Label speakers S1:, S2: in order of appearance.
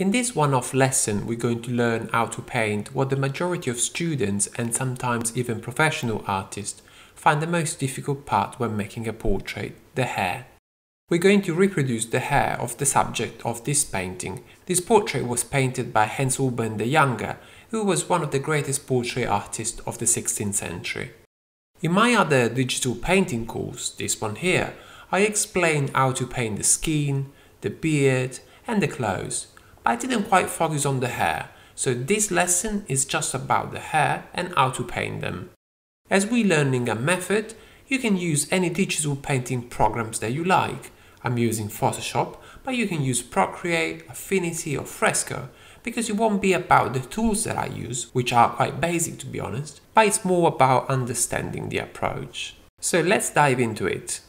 S1: In this one-off lesson, we're going to learn how to paint what the majority of students and sometimes even professional artists find the most difficult part when making a portrait, the hair. We're going to reproduce the hair of the subject of this painting. This portrait was painted by Hans Holbein the Younger, who was one of the greatest portrait artists of the 16th century. In my other digital painting course, this one here, I explain how to paint the skin, the beard and the clothes, I didn't quite focus on the hair, so this lesson is just about the hair and how to paint them. As we're learning a method, you can use any digital painting programs that you like. I'm using Photoshop, but you can use Procreate, Affinity or Fresco, because it won't be about the tools that I use, which are quite basic to be honest, but it's more about understanding the approach. So let's dive into it.